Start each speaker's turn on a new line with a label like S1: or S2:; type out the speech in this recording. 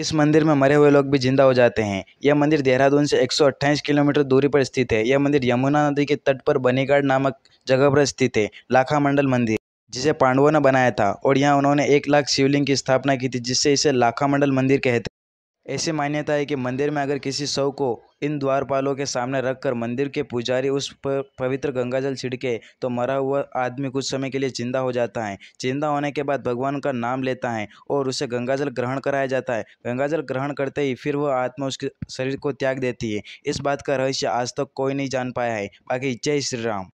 S1: इस मंदिर में मरे हुए लोग भी ज़िंदा हो जाते हैं। यह मंदिर देहरादून से एक सौ अट्ठाईस किलोमीटर दूरी पर स्थित है। यह मंदिर यमुना नदी के तट पर बनीगढ़ नामक जगह पर स्थित है लाखा मंडल मंदिर, जिसे पांडवों ने बनाया था। और यहाँ उन्होंने एक लाख शिवलिंग की स्थापना की थी जिससे इसे लाखा मंडल मंदिर कहते हैं। ऐसी मान्यता है कि मंदिर में अगर किसी शव को इन द्वारपालों के सामने रखकर मंदिर के पुजारी उस पर पवित्र गंगाजल छिड़के तो मरा हुआ आदमी कुछ समय के लिए ज़िंदा हो जाता है। ज़िंदा होने के बाद भगवान का नाम लेता है और उसे गंगाजल ग्रहण कराया जाता है। गंगाजल ग्रहण करते ही फिर वह आत्मा उसके शरीर को त्याग देती है। इस बात का रहस्य आज तक कोई नहीं जान पाया है। बाकी जय श्री राम।